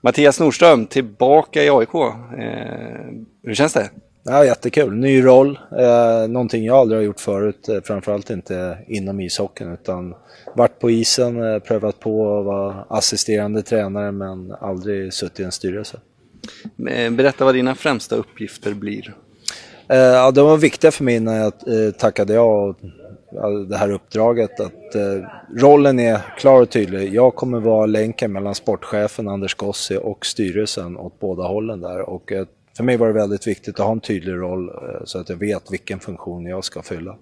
Mattias Nordström, tillbaka i AIK. Eh, hur känns det? Ja, jättekul. Ny roll. Eh, någonting jag aldrig har gjort förut. Eh, framförallt inte inom ishockeyn utan varit på isen, eh, prövat på att vara assisterande tränare men aldrig suttit i en styrelse. Eh, berätta vad dina främsta uppgifter blir. Eh, ja, de var viktiga för mig när jag eh, tackade ja det här uppdraget. Att, eh, rollen är klar och tydlig. Jag kommer vara länken mellan sportchefen Anders Gossi och styrelsen åt båda hållen där. Och, eh, för mig var det väldigt viktigt att ha en tydlig roll eh, så att jag vet vilken funktion jag ska fylla.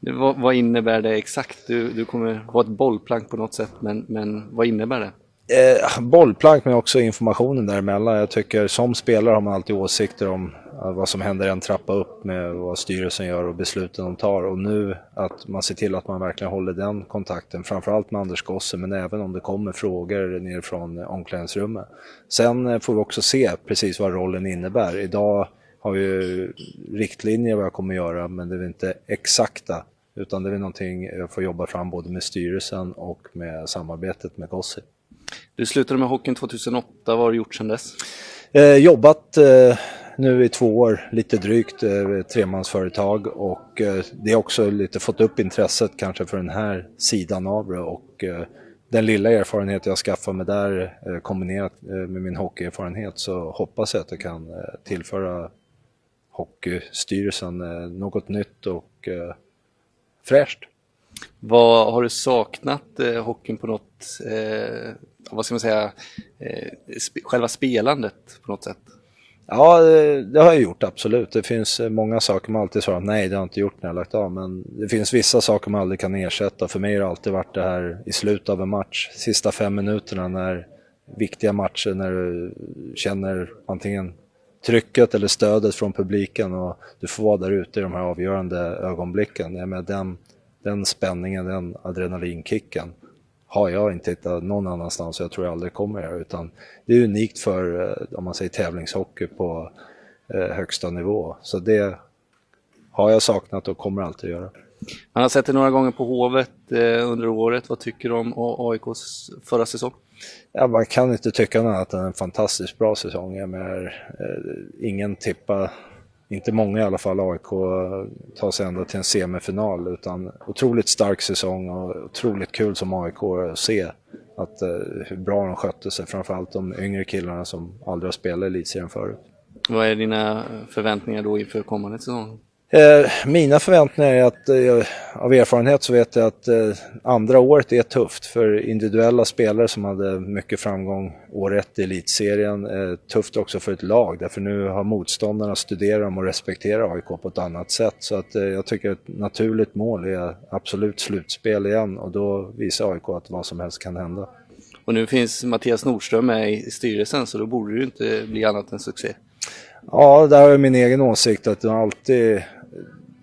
Vad, vad innebär det exakt? Du, du kommer vara ett bollplank på något sätt, men, men vad innebär det? Eh, bollplank men också informationen däremellan. Jag tycker som spelare har man alltid åsikter om eh, vad som händer en trappa upp med vad styrelsen gör och besluten de tar. Och nu att man ser till att man verkligen håller den kontakten, framförallt med Anders Gosse, men även om det kommer frågor nerifrån omklädningsrummet. Sen eh, får vi också se precis vad rollen innebär. Idag har vi riktlinjer vad jag kommer göra, men det är inte exakta, utan det är någonting jag får jobba fram både med styrelsen och med samarbetet med Gosse. Du slutade med hockeyn 2008, vad har du gjort sedan dess? Eh, jobbat eh, nu i två år, lite drygt, eh, tremansföretag och eh, det har också lite fått upp intresset kanske för den här sidan av det och eh, den lilla erfarenhet jag skaffat mig där eh, kombinerat eh, med min hockeyerfarenhet så hoppas jag att jag kan eh, tillföra Hockeystyrelsen eh, något nytt och eh, fräscht. Vad har du saknat eh, hockeyn på något, eh, vad ska man säga, eh, sp själva spelandet på något sätt? Ja, eh, det har jag gjort absolut. Det finns eh, många saker man alltid svarar nej, det har jag inte gjort när jag lagt av. Men det finns vissa saker man aldrig kan ersätta. För mig har det alltid varit det här i slutet av en match, sista fem minuterna när viktiga matcher när du känner antingen trycket eller stödet från publiken och du får vara där ute i de här avgörande ögonblicken. Jag menar, den, den spänningen, den adrenalinkicken har jag inte hittat någon annanstans och jag tror jag aldrig kommer göra utan det är unikt för, eh, om man säger tävlingshockey på eh, högsta nivå. Så det har jag saknat och kommer alltid göra. Man har sett det några gånger på Hovet eh, under året. Vad tycker du om AIKs förra säsong? Ja, man kan inte tycka annat än en fantastiskt bra säsong. Jag menar, ingen tippa inte många i alla fall, AIK eh, ta sig ända till en semifinal utan otroligt stark säsong och otroligt kul som AIK att se att, eh, hur bra de skötte sig, framförallt de yngre killarna som aldrig har spelat i elitserien förut. Vad är dina förväntningar då inför kommande säsong? Eh, mina förväntningar är att, eh, av erfarenhet så vet jag att eh, andra året är tufft för individuella spelare som hade mycket framgång år ett i elitserien. Tufft också för ett lag därför nu har motståndarna studerat dem och respekterar AIK på ett annat sätt. Så att jag tycker ett naturligt mål är absolut slutspel igen och då visar AIK att vad som helst kan hända. Och nu finns Mattias Nordström med i styrelsen så då borde det ju inte bli annat än succé. Ja, där har jag min egen åsikt att det alltid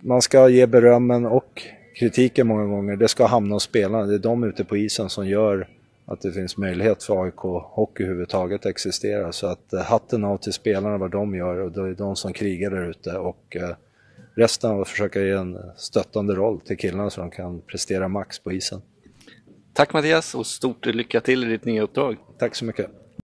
man ska ge berömmen och kritiken många gånger. Det ska hamna hos spelarna. Det är de ute på isen som gör att det finns möjlighet för AIK Hockey överhuvudtaget existera. Så att eh, hatten av till spelarna vad de gör och det är de som krigar där ute och eh, resten av att försöka ge en stöttande roll till killarna så de kan prestera max på isen. Tack Mattias och stort lycka till i ditt nya uppdrag. Tack så mycket.